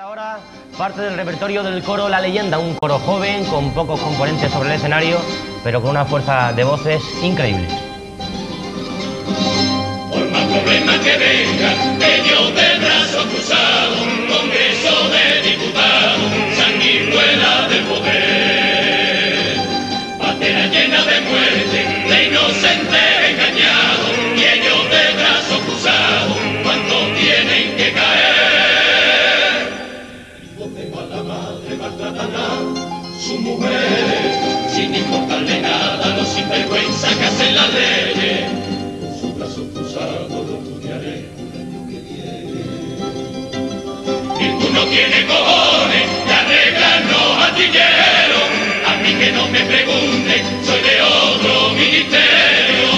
ahora parte del repertorio del coro La Leyenda, un coro joven con pocos componentes sobre el escenario, pero con una fuerza de voces increíble. Por más problemas que vengan, ellos de no tienes cojones de arreglarnos astillero. A mí que no me pregunten, soy de otro ministerio.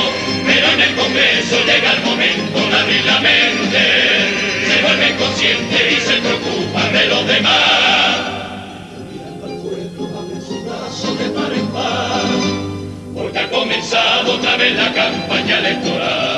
Pero en el Congreso llega el momento de abrir la mente. Se vuelven conscientes y se preocupan de los demás. Porque ha comenzado otra vez la campaña electoral.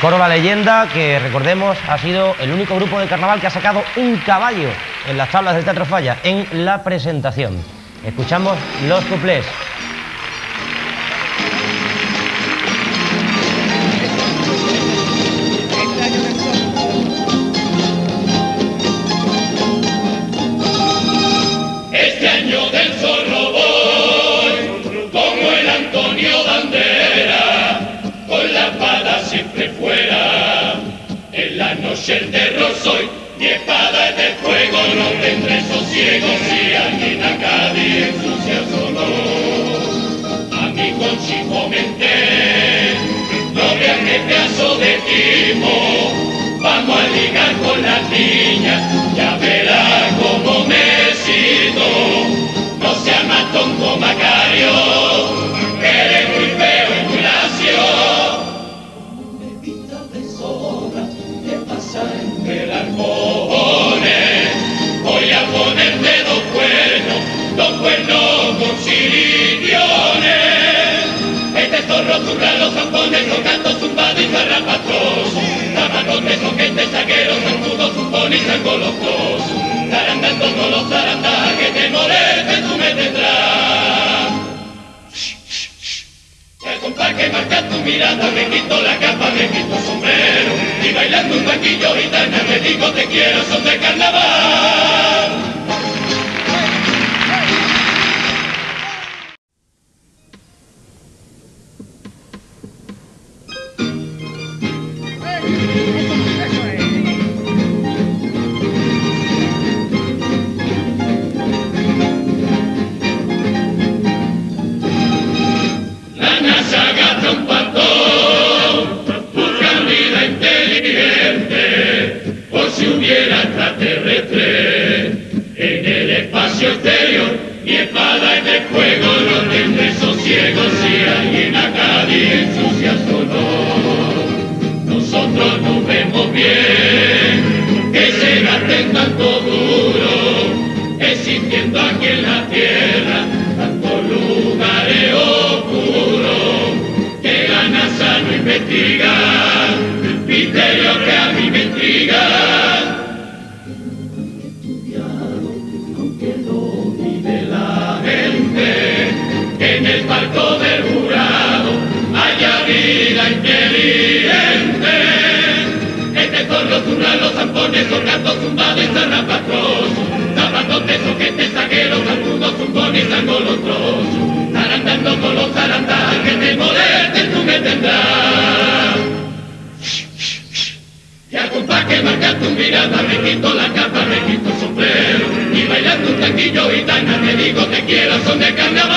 Coro La Leyenda, que recordemos ha sido el único grupo de carnaval que ha sacado un caballo en las tablas del Teatro Falla en la presentación. Escuchamos los cuplés. Fuera. En la noche el terror soy, mi espada es de fuego, no tendré sosiego Zurra los zampones, tocando zumbado y esos que te saqueros, zancudos, zumbón y sangolosos. Zarandando con los zarandas, que te moleste, tú me tendrás. El compás que marca tu mirada, me quito la capa, me quito sombrero. Y bailando un banquillo gitana, me digo te quiero, son de carnaval. Extraterrestre en el espacio exterior. Mi espada es de fuego, no tendré sosiego si alguien acá ensucia su honor. Nosotros nos vemos bien, que se gasten tanto duro, existiendo aquí en la tierra tantos lugares oscuros que la NASA no investiga, misterio que a mí me intriga. Zampones, tocando zumbado y esos que te saqueros, zancudos, zumbones y sangolosos. Zarandando con los zarandas, que te moleste tú me tendrás. que marca tu mirada, me quito la capa, me quito el sombrero. Y bailando un taquillo gitana, te digo te quiero, son de carnaval.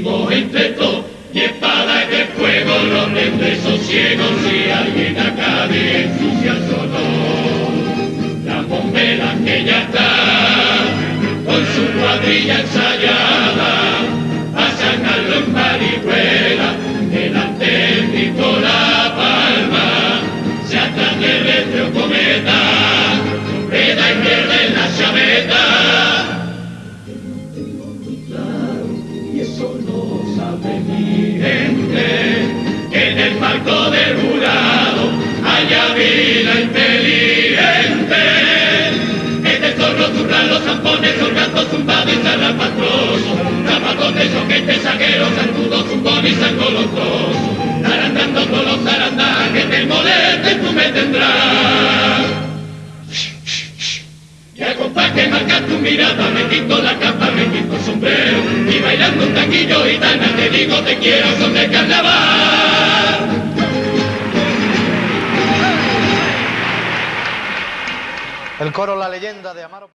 Nos dijimos entre todos, y espada y de fuego los de sosiego si alguien acá de ensucia solo. La bombera que ya está, Este 20 saqueros, zancudos, zumbones, sangolosos, zarandando todos, zarandá, que te moleste tú me tendrás. Ya compa que marca tu mirada, me quito la capa, me quito sombrero, y bailando un taquillo gitana te digo te quiero, son de carnaval. El coro La Leyenda de Amaro.